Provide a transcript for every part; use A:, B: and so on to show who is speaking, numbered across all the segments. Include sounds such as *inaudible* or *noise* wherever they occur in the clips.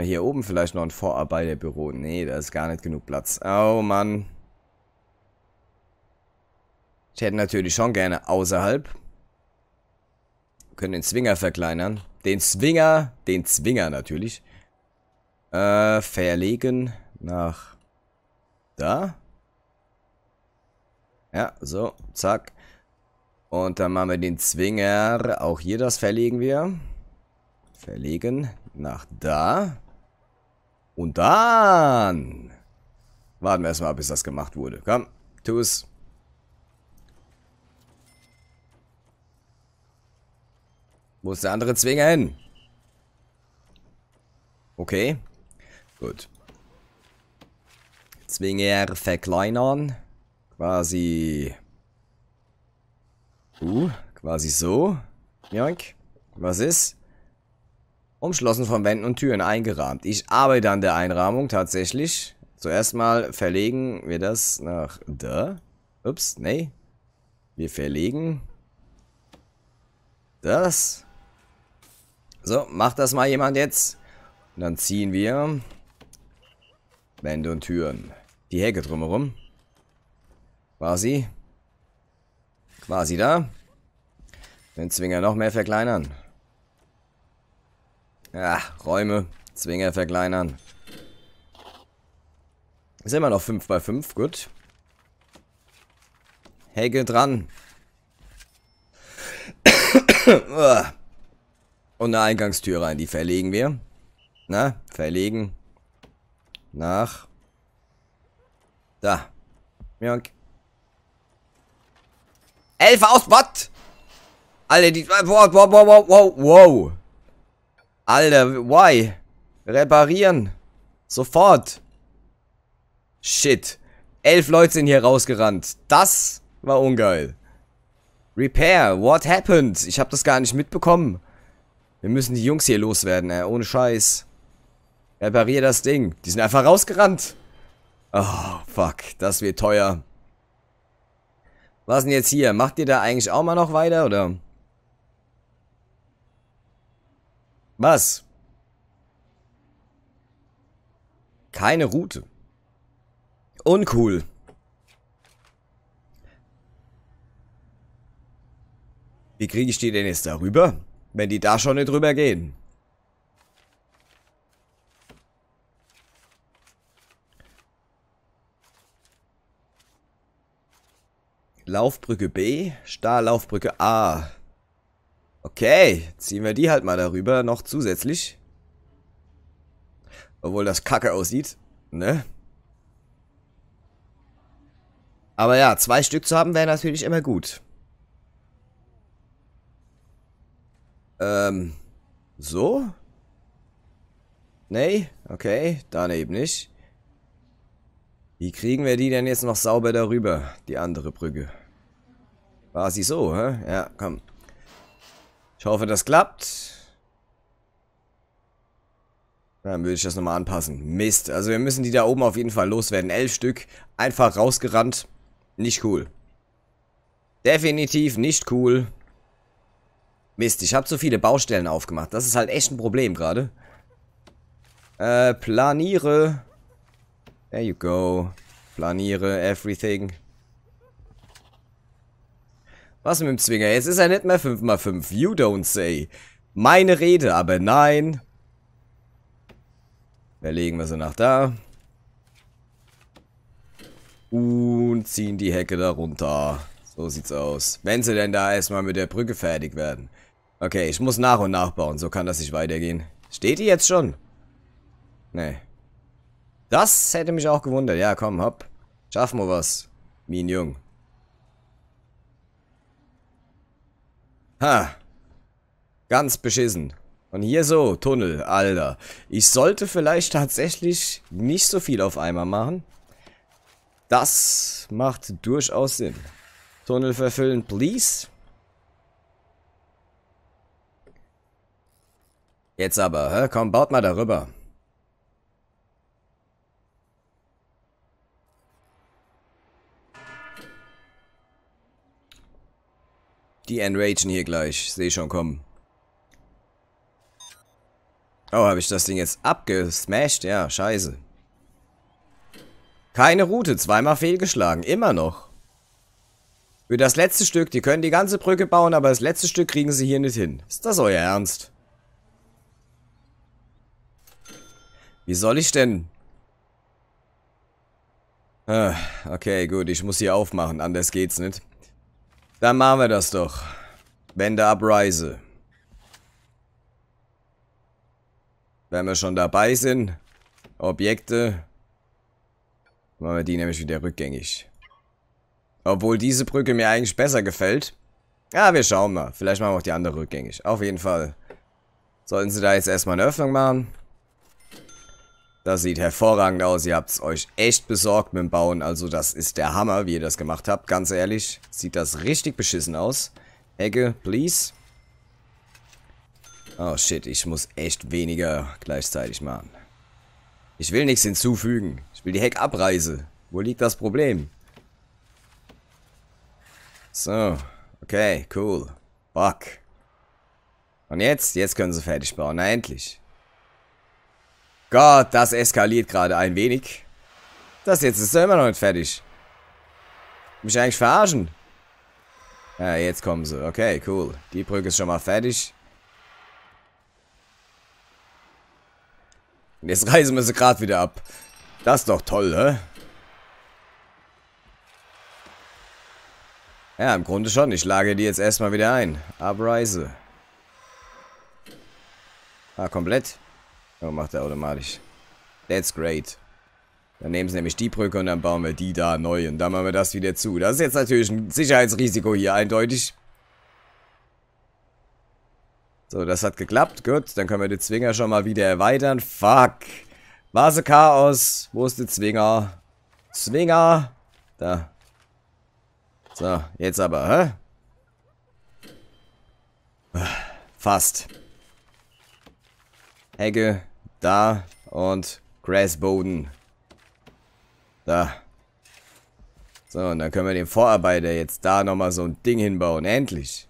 A: Hier oben vielleicht noch ein Vorarbeiterbüro. Nee, da ist gar nicht genug Platz. Oh Mann. Ich hätte natürlich schon gerne außerhalb. Wir können den Zwinger verkleinern. Den Zwinger, den Zwinger natürlich. Äh, verlegen nach da. Ja, so, zack. Und dann machen wir den Zwinger. Auch hier das verlegen wir. Verlegen nach da. Und dann warten wir erstmal, bis das gemacht wurde. Komm, tu es. Wo ist der andere Zwinger hin? Okay. Gut. Zwinger verkleinern. Quasi. Uh, quasi so. Joink. Was ist? Umschlossen von Wänden und Türen eingerahmt. Ich arbeite an der Einrahmung tatsächlich. Zuerst mal verlegen wir das nach da. Ups, nee. Wir verlegen das. So, macht das mal jemand jetzt. Und dann ziehen wir Wände und Türen. Die Hecke drumherum. Quasi. Quasi da. Den Zwinger noch mehr verkleinern. Ja, Räume, Zwinger verkleinern. Ist immer noch 5 bei 5, gut. Hecke dran. Und eine Eingangstür rein, die verlegen wir. Na, verlegen. Nach. Da. Mionk. Elf aus, was? Alter, die... Wow, wow, wow, wow, wow. Alter, why? Reparieren. Sofort. Shit. Elf Leute sind hier rausgerannt. Das war ungeil. Repair. What happened? Ich habe das gar nicht mitbekommen. Wir müssen die Jungs hier loswerden, ey. Ohne Scheiß. Reparier das Ding. Die sind einfach rausgerannt. Oh, fuck. Das wird teuer. Was denn jetzt hier? Macht ihr da eigentlich auch mal noch weiter, oder? Was? Keine Route. Uncool. Wie kriege ich die denn jetzt darüber, wenn die da schon nicht drüber gehen? Laufbrücke B, Stahllaufbrücke A. Okay, ziehen wir die halt mal darüber noch zusätzlich. Obwohl das kacke aussieht, ne? Aber ja, zwei Stück zu haben wäre natürlich immer gut. Ähm, so? Nee, okay, daneben nicht. Wie kriegen wir die denn jetzt noch sauber darüber, die andere Brücke? War sie so, hä? Ja, komm. Ich hoffe, das klappt. Dann würde ich das nochmal anpassen. Mist. Also wir müssen die da oben auf jeden Fall loswerden. Elf Stück. Einfach rausgerannt. Nicht cool. Definitiv nicht cool. Mist, ich habe zu viele Baustellen aufgemacht. Das ist halt echt ein Problem gerade. Äh, planiere. There you go. Planiere everything. Was mit dem Zwinger? Jetzt ist er nicht mehr 5x5. You don't say. Meine Rede, aber nein. Verlegen wir sie nach da. Und ziehen die Hecke da runter. So sieht's aus. Wenn sie denn da erstmal mit der Brücke fertig werden. Okay, ich muss nach und nach bauen. So kann das nicht weitergehen. Steht die jetzt schon? Nee. Das hätte mich auch gewundert. Ja, komm, hopp. Schaffen wir was. Min Jung. Ha. Ganz beschissen. Und hier so, Tunnel, Alter. Ich sollte vielleicht tatsächlich nicht so viel auf einmal machen. Das macht durchaus Sinn. Tunnel verfüllen, please. Jetzt aber, hä? komm, baut mal darüber. Die enragen hier gleich. Sehe schon kommen. Oh, habe ich das Ding jetzt abgesmashed? Ja, scheiße. Keine Route, zweimal fehlgeschlagen. Immer noch. Für das letzte Stück, die können die ganze Brücke bauen, aber das letzte Stück kriegen sie hier nicht hin. Ist das euer Ernst? Wie soll ich denn... Ah, okay, gut, ich muss hier aufmachen, anders geht's nicht. Dann machen wir das doch. Wände abreise. Wenn wir schon dabei sind, Objekte, machen wir die nämlich wieder rückgängig. Obwohl diese Brücke mir eigentlich besser gefällt. Ja, wir schauen mal. Vielleicht machen wir auch die andere rückgängig. Auf jeden Fall. Sollten sie da jetzt erstmal eine Öffnung machen. Das sieht hervorragend aus. Ihr habt es euch echt besorgt mit dem Bauen. Also das ist der Hammer, wie ihr das gemacht habt. Ganz ehrlich. Sieht das richtig beschissen aus. Ecke, please. Oh shit, ich muss echt weniger gleichzeitig machen. Ich will nichts hinzufügen. Ich will die Heckabreise. Wo liegt das Problem? So, okay, cool. Fuck. Und jetzt? Jetzt können sie fertig bauen. Na, endlich. Gott, das eskaliert gerade ein wenig. Das jetzt ist immer noch nicht fertig. Mich eigentlich verarschen? Ja, jetzt kommen sie. Okay, cool. Die Brücke ist schon mal fertig. Jetzt *laughs* reisen wir sie gerade wieder ab. Das ist doch toll, hä? Ja, im Grunde schon. Ich lage die jetzt erstmal wieder ein. Abreise. Ah, komplett. Oh, macht er automatisch. That's great. Dann nehmen sie nämlich die Brücke und dann bauen wir die da neu. Und dann machen wir das wieder zu. Das ist jetzt natürlich ein Sicherheitsrisiko hier, eindeutig. So, das hat geklappt. Gut, dann können wir den Zwinger schon mal wieder erweitern. Fuck. Vase Chaos. Wo ist der Zwinger? Zwinger. Da. So, jetzt aber, hä? Fast. Hecke, da und Grassboden. Da. So, und dann können wir den Vorarbeiter jetzt da nochmal so ein Ding hinbauen. Endlich.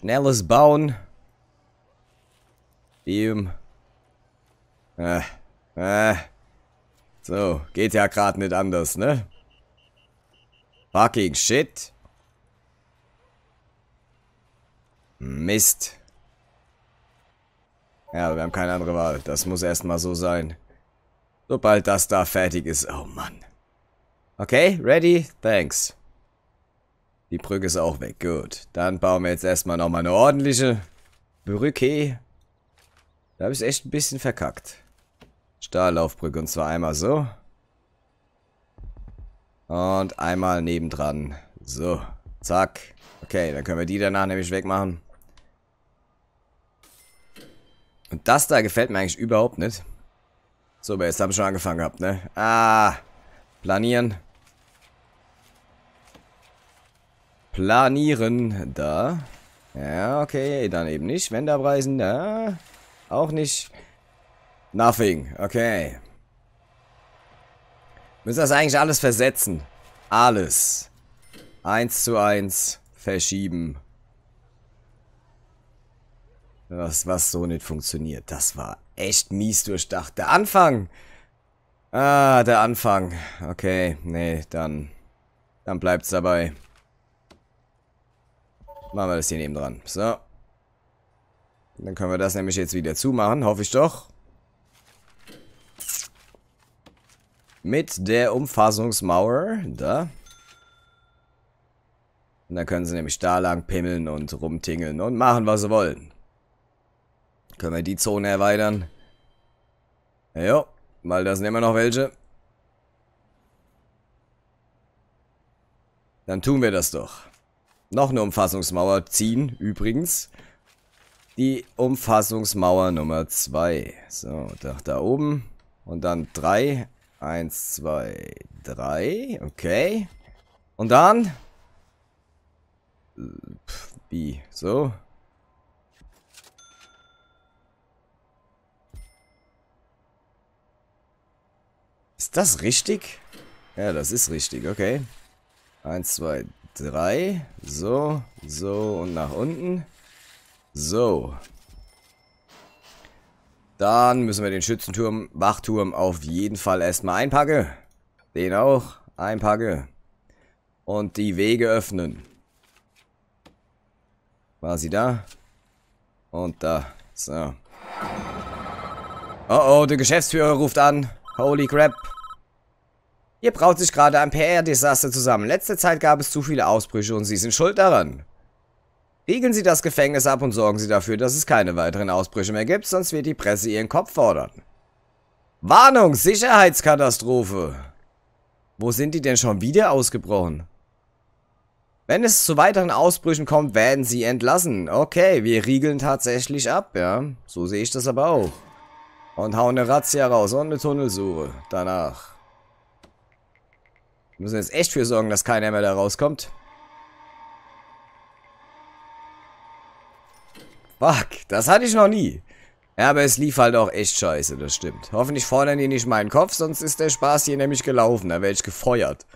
A: Schnelles Bauen. Beam. Äh, äh. So, geht ja gerade nicht anders, ne? Fucking shit. Mist. Ja, wir haben keine andere Wahl. Das muss erstmal so sein. Sobald das da fertig ist. Oh Mann. Okay, ready? Thanks. Die Brücke ist auch weg. Gut. Dann bauen wir jetzt erstmal nochmal eine ordentliche Brücke. Da habe ich echt ein bisschen verkackt. Stahllaufbrücke und zwar einmal so. Und einmal nebendran. So, zack. Okay, dann können wir die danach nämlich wegmachen. Und das da gefällt mir eigentlich überhaupt nicht. So, aber jetzt haben wir schon angefangen gehabt, ne? Ah, planieren. Planieren, da. Ja, okay, dann eben nicht. Wendeabreisen, da. Auch nicht. Nothing, okay. Müssen das eigentlich alles versetzen. Alles. Eins zu eins verschieben. Was, was so nicht funktioniert. Das war echt mies durchdacht. Der Anfang. Ah, der Anfang. Okay, nee, dann. Dann bleibt's dabei. Machen wir das hier neben dran. So. Dann können wir das nämlich jetzt wieder zumachen. Hoffe ich doch. mit der Umfassungsmauer. Da. Und dann können sie nämlich da lang pimmeln und rumtingeln und machen, was sie wollen. Können wir die Zone erweitern? Jo, weil da sind immer noch welche. Dann tun wir das doch. Noch eine Umfassungsmauer ziehen, übrigens. Die Umfassungsmauer Nummer 2. So, da, da oben. Und dann 3, Eins, zwei, drei. Okay. Und dann? Wie? So? Das richtig? Ja, das ist richtig. Okay. Eins, zwei, drei. So, so und nach unten. So. Dann müssen wir den Schützenturm, Wachturm auf jeden Fall erstmal einpacken. Den auch einpacken. Und die Wege öffnen. War sie da? Und da. So. Oh oh, der Geschäftsführer ruft an. Holy crap. Hier braut sich gerade ein PR-Desaster zusammen. Letzte Zeit gab es zu viele Ausbrüche und Sie sind schuld daran. Riegeln Sie das Gefängnis ab und sorgen Sie dafür, dass es keine weiteren Ausbrüche mehr gibt, sonst wird die Presse Ihren Kopf fordern. Warnung, Sicherheitskatastrophe. Wo sind die denn schon wieder ausgebrochen? Wenn es zu weiteren Ausbrüchen kommt, werden sie entlassen. Okay, wir riegeln tatsächlich ab, ja. So sehe ich das aber auch. Und hauen eine Razzia raus und eine Tunnelsuche. Danach. Wir müssen jetzt echt für sorgen, dass keiner mehr da rauskommt. Fuck, das hatte ich noch nie. Ja, aber es lief halt auch echt scheiße, das stimmt. Hoffentlich fordern die nicht meinen Kopf, sonst ist der Spaß hier nämlich gelaufen. Da werde ich gefeuert.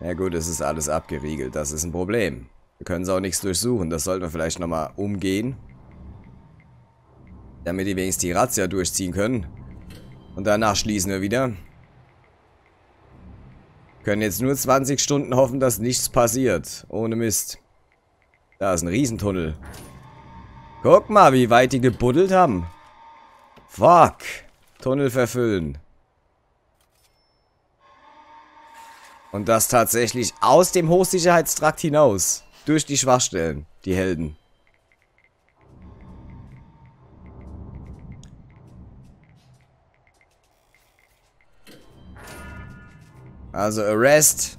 A: Ja gut, es ist alles abgeriegelt. Das ist ein Problem. Wir können es auch nichts durchsuchen. Das sollten wir vielleicht nochmal umgehen. Damit die wenigstens die Razzia durchziehen können. Und danach schließen wir wieder. Können jetzt nur 20 Stunden hoffen, dass nichts passiert. Ohne Mist. Da ist ein Riesentunnel. Guck mal, wie weit die gebuddelt haben. Fuck. Tunnel verfüllen. Und das tatsächlich aus dem Hochsicherheitstrakt hinaus. Durch die Schwachstellen, die Helden. Also Arrest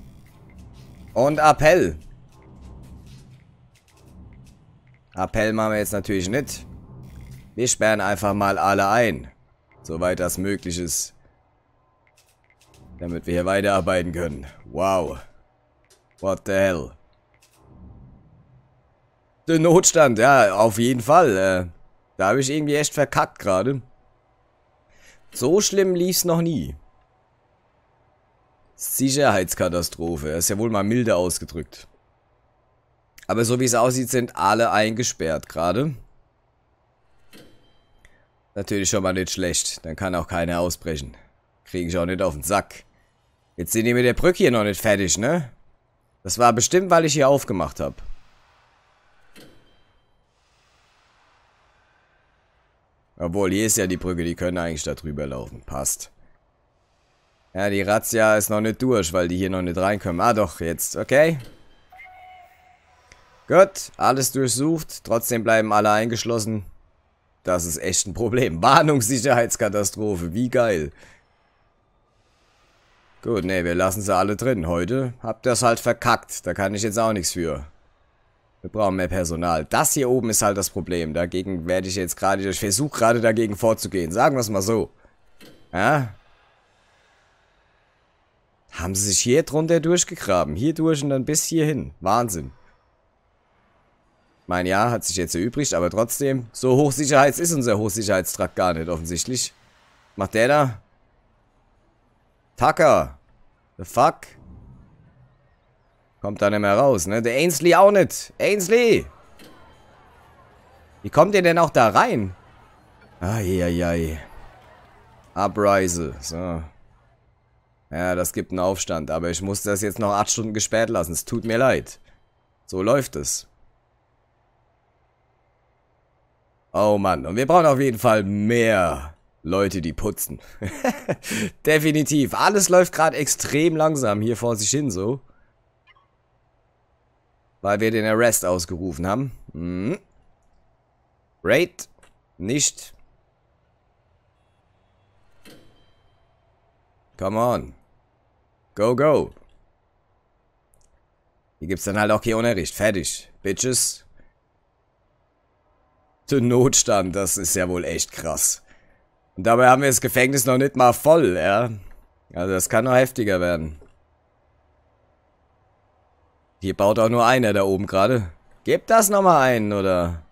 A: und Appell. Appell machen wir jetzt natürlich nicht. Wir sperren einfach mal alle ein. Soweit das möglich ist. Damit wir hier weiterarbeiten können. Wow. What the hell? Der Notstand, ja, auf jeden Fall. Äh, da habe ich irgendwie echt verkackt gerade. So schlimm lief's noch nie. Sicherheitskatastrophe. ist ja wohl mal milde ausgedrückt. Aber so wie es aussieht, sind alle eingesperrt gerade. Natürlich schon mal nicht schlecht. Dann kann auch keiner ausbrechen. Kriege ich auch nicht auf den Sack. Jetzt sind die mit der Brücke hier noch nicht fertig, ne? Das war bestimmt, weil ich hier aufgemacht habe. Obwohl, hier ist ja die Brücke, die können eigentlich da drüber laufen. Passt. Ja, die Razzia ist noch nicht durch, weil die hier noch nicht reinkommen. Ah, doch, jetzt. Okay. Gut, alles durchsucht. Trotzdem bleiben alle eingeschlossen. Das ist echt ein Problem. *laughs* Warnungssicherheitskatastrophe. Wie geil. Gut, ne, wir lassen sie alle drin. Heute habt ihr es halt verkackt. Da kann ich jetzt auch nichts für. Wir brauchen mehr Personal. Das hier oben ist halt das Problem. Dagegen werde ich jetzt gerade, ich versuche gerade dagegen vorzugehen. Sagen wir es mal so. Ja? Haben sie sich hier drunter durchgegraben. Hier durch und dann bis hierhin. Wahnsinn. Mein Jahr hat sich jetzt erübrigt, aber trotzdem. So Hochsicherheits ist unser Hochsicherheitstrakt gar nicht offensichtlich. Macht der da? Tucker. The fuck? Kommt da nicht mehr raus, ne? Der Ainsley auch nicht. Ainsley! Wie kommt ihr denn auch da rein? Eieiei. Abreise. So. Ja, das gibt einen Aufstand. Aber ich muss das jetzt noch 8 Stunden gesperrt lassen. Es tut mir leid. So läuft es. Oh Mann. Und wir brauchen auf jeden Fall mehr Leute, die putzen. *laughs* Definitiv. Alles läuft gerade extrem langsam hier vor sich hin so. Weil wir den Arrest ausgerufen haben. Hm. Raid. Nicht. Come on. Go, go. Hier gibt's dann halt auch kein Unterricht. Fertig. Bitches. Zu Notstand, das ist ja wohl echt krass. Und dabei haben wir das Gefängnis noch nicht mal voll, ja. Also das kann noch heftiger werden. Hier baut auch nur einer da oben gerade. Gebt das nochmal ein, oder?